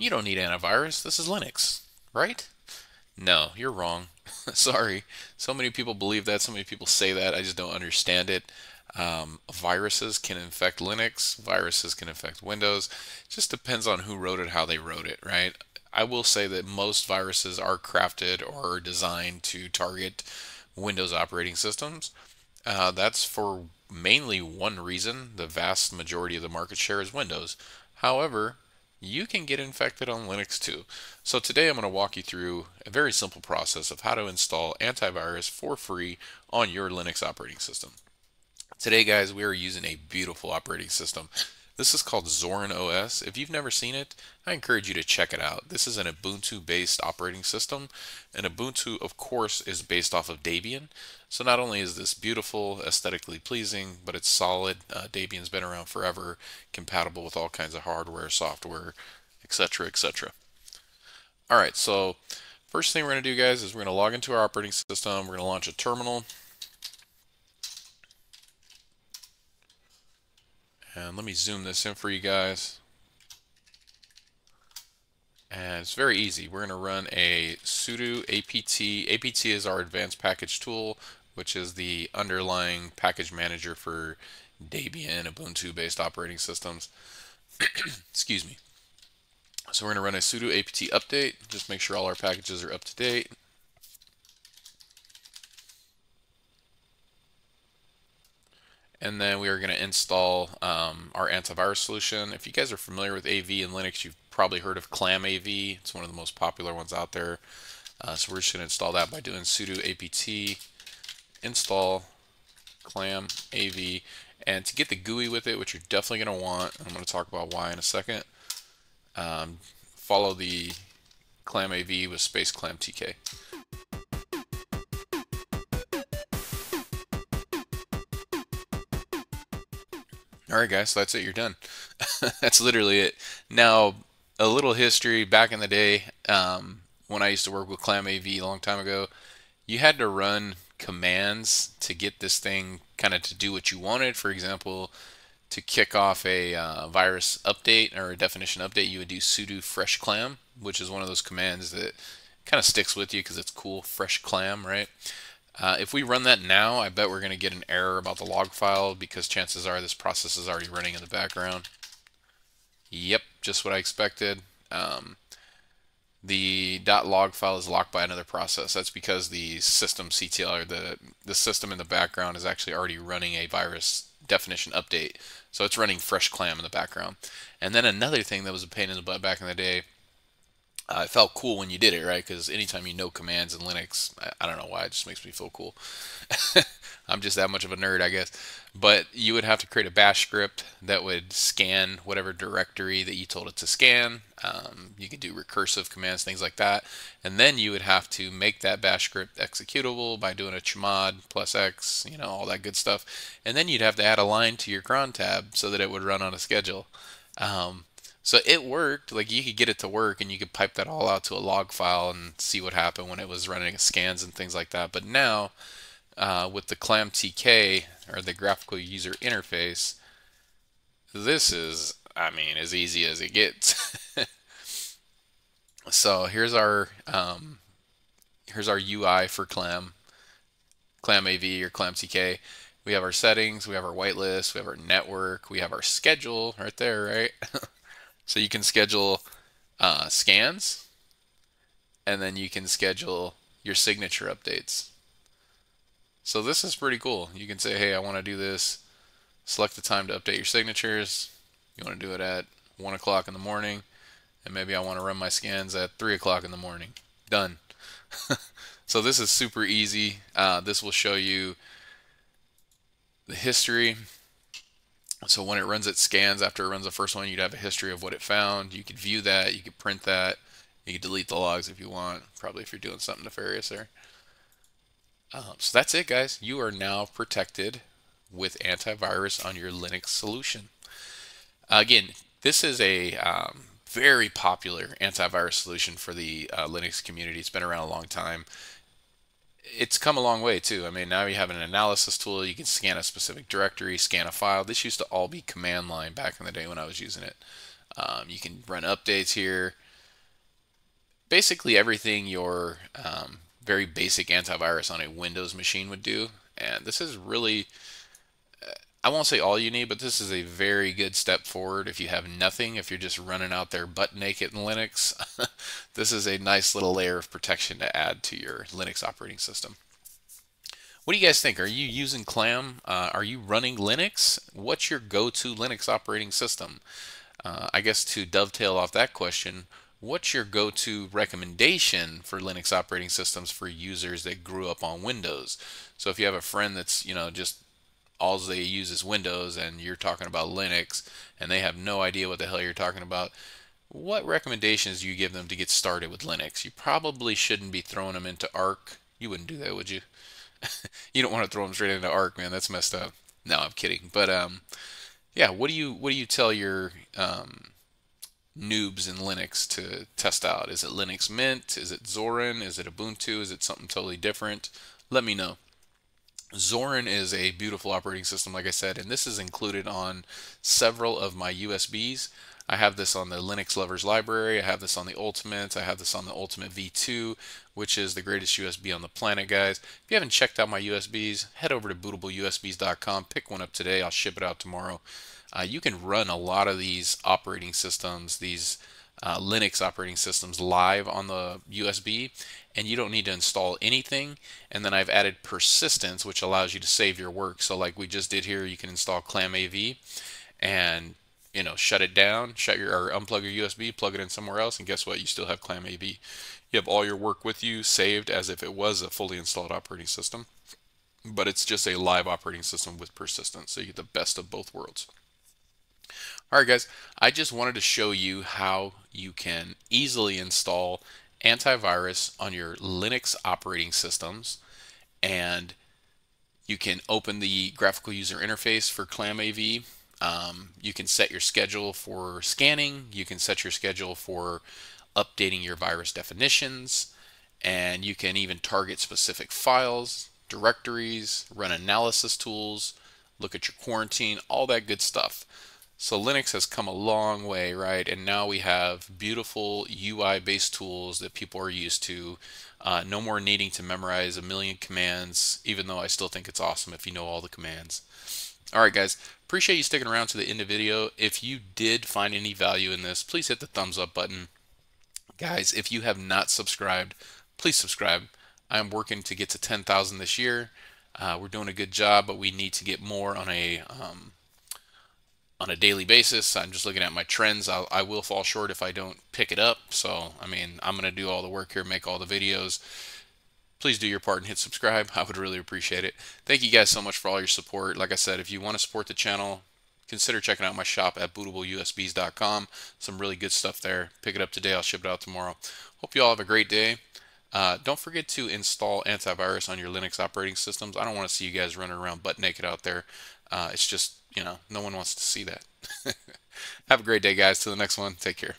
You don't need antivirus. This is Linux, right? No, you're wrong. Sorry. So many people believe that. So many people say that. I just don't understand it. Um, viruses can infect Linux. Viruses can infect Windows. It just depends on who wrote it, how they wrote it, right? I will say that most viruses are crafted or designed to target Windows operating systems. Uh, that's for mainly one reason. The vast majority of the market share is Windows. However, you can get infected on Linux too. So today I'm going to walk you through a very simple process of how to install antivirus for free on your Linux operating system. Today guys, we are using a beautiful operating system. This is called Zorin OS. If you've never seen it, I encourage you to check it out. This is an Ubuntu based operating system, and Ubuntu, of course, is based off of Debian. So not only is this beautiful, aesthetically pleasing, but it's solid. Uh, Debian's been around forever, compatible with all kinds of hardware, software, etc., etc. All right, so first thing we're going to do, guys, is we're going to log into our operating system. We're going to launch a terminal. And let me zoom this in for you guys. And it's very easy. We're going to run a sudo apt. apt is our advanced package tool, which is the underlying package manager for Debian, Ubuntu-based operating systems. Excuse me. So we're going to run a sudo apt update, just make sure all our packages are up to date. And then we are going to install um, our antivirus solution. If you guys are familiar with AV and Linux, you've probably heard of ClamAV. It's one of the most popular ones out there. Uh, so we're just going to install that by doing sudo apt install clam AV. And to get the GUI with it, which you're definitely going to want, I'm going to talk about why in a second, um, follow the ClamAV with space ClamTK. All right, guys, so that's it. You're done. that's literally it. Now, a little history back in the day um, when I used to work with ClamAV a long time ago, you had to run commands to get this thing kind of to do what you wanted. For example, to kick off a uh, virus update or a definition update, you would do sudo freshclam, which is one of those commands that kind of sticks with you because it's cool, freshclam, right? Uh, if we run that now, I bet we're going to get an error about the log file because chances are this process is already running in the background. Yep, just what I expected. Um, the .log file is locked by another process. That's because the systemctl or the, the system in the background is actually already running a virus definition update. So it's running freshclam in the background. And then another thing that was a pain in the butt back in the day uh, it felt cool when you did it, right? Because anytime you know commands in Linux, I, I, don't know why, it just makes me feel cool. I'm just that much of a nerd, I guess. But you would have to create a bash script that would scan whatever directory that you told it to scan. Um, you could do recursive commands, things like that. And then you would have to make that bash script executable by doing a chmod plus x, you know, all that good stuff. And then you'd have to add a line to your crontab so that it would run on a schedule. Um, so it worked. Like you could get it to work and you could pipe that all out to a log file and see what happened when it was running scans and things like that. But now uh, with the ClamTK or the graphical user interface, this is, I mean, as easy as it gets. so here's our um, here's our UI for Clam, ClamAV or ClamTK. We have our settings, we have our whitelist, we have our network, we have our schedule right there, right? So you can schedule uh, scans, and then you can schedule your signature updates. So this is pretty cool. You can say, hey, I want to do this. Select the time to update your signatures. You want to do it at 1 o'clock in the morning. And maybe I want to run my scans at 3 o'clock in the morning. Done. so this is super easy. Uh, this will show you the history so when it runs its scans after it runs the first one, you'd have a history of what it found. You could view that. You could print that. You could delete the logs if you want. Probably if you're doing something nefarious there. Um, so that's it, guys. You are now protected with antivirus on your Linux solution. again, this is a um, very popular antivirus solution for the uh, Linux community. It's been around a long time it's come a long way too. I mean, now you have an analysis tool. You can scan a specific directory, scan a file. This used to all be command line back in the day when I was using it. Um, you can run updates here. basically everything your um, very basic antivirus on a Windows machine would do. And this is really, uh, I won't say all you need, but this is a very good step forward if you have nothing, if you're just running out there butt naked in Linux. this is a nice little layer of protection to add to your Linux operating system. What do you guys think? Are you using Clam? Uh, are you running Linux? What's your go-to Linux operating system? Uh, I guess to dovetail off that question, what's your go-to recommendation for Linux operating systems for users that grew up on Windows? So if you have a friend that's, you know, just all they use is Windows and you're talking about Linux and they have no idea what the hell you're talking about, what recommendations do you give them to get started with Linux? You probably shouldn't be throwing them into Arch. You wouldn't do that, would you? you don't want to throw them straight into Arch, man. That's messed up. No, I'm kidding. But um, yeah, what do you what do you tell your um, noobs in Linux to test out? Is it Linux Mint? Is it Zorin? Is it Ubuntu? Is it something totally different? Let me know. Zorin is a beautiful operating system, like I said, and this is included on several of my USBs. I have this on the Linux Lovers Library. I have this on the Ultimate. I have this on the Ultimate V2, which is the greatest USB on the planet, guys. If you haven't checked out my USBs, head over to bootableusbs.com. Pick one up today. I'll ship it out tomorrow. Uh, you can run a lot of these operating systems, these uh, Linux operating systems live on the USB and you don't need to install anything. And then I've added persistence which allows you to save your work. So like we just did here you can install ClamAV and you know shut it down shut your or unplug your USB plug it in somewhere else and guess what? You still have ClamAV you have all your work with you saved as if it was a fully installed operating system but it's just a live operating system with persistence. So you get the best of both worlds Alright guys, I just wanted to show you how you can easily install antivirus on your Linux operating systems and you can open the graphical user interface for ClamAV. Um, you can set your schedule for scanning. You can set your schedule for updating your virus definitions. And you can even target specific files, directories, run analysis tools, look at your quarantine, all that good stuff. So Linux has come a long way, right? And now we have beautiful UI-based tools that people are used to. Uh, no more needing to memorize a million commands, even though I still think it's awesome if you know all the commands. All right, guys, appreciate you sticking around to the end of the video. If you did find any value in this, please hit the thumbs up button. Guys, if you have not subscribed, please subscribe. I'm working to get to 10,000 this year. Uh, we're doing a good job, but we need to get more on a um, on a daily basis. I'm just looking at my trends. I'll, I will fall short if I don't pick it up. So, I mean, I'm going to do all the work here, make all the videos. Please do your part and hit subscribe. I would really appreciate it. Thank you guys so much for all your support. Like I said, if you want to support the channel, consider checking out my shop at bootableusbs.com. Some really good stuff there. Pick it up today. I'll ship it out tomorrow. Hope you all have a great day. Uh, don't forget to install antivirus on your Linux operating systems. I don't want to see you guys running around butt naked out there. Uh, it's just, you know, no one wants to see that. Have a great day, guys. To the next one. Take care.